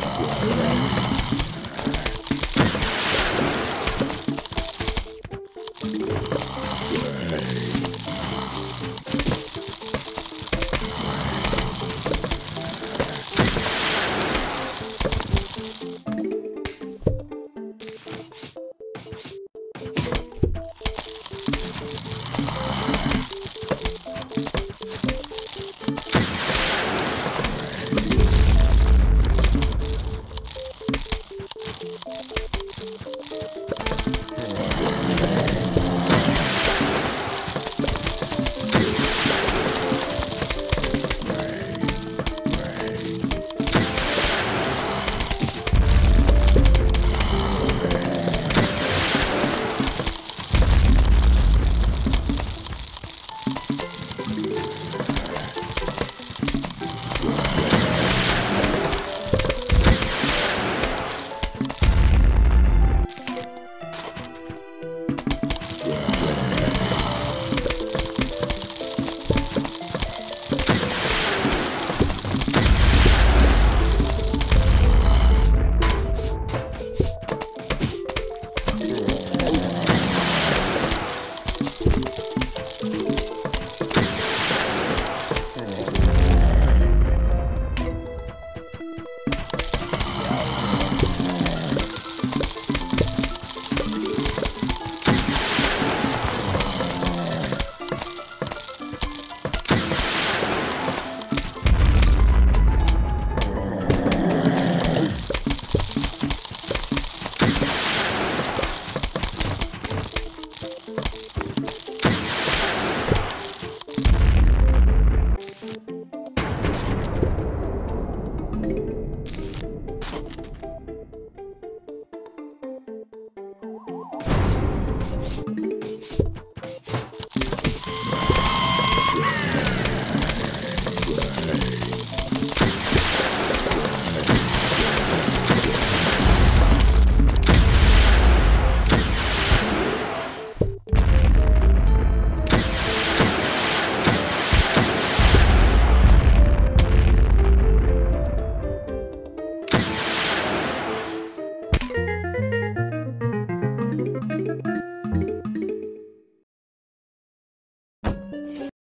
Yeah.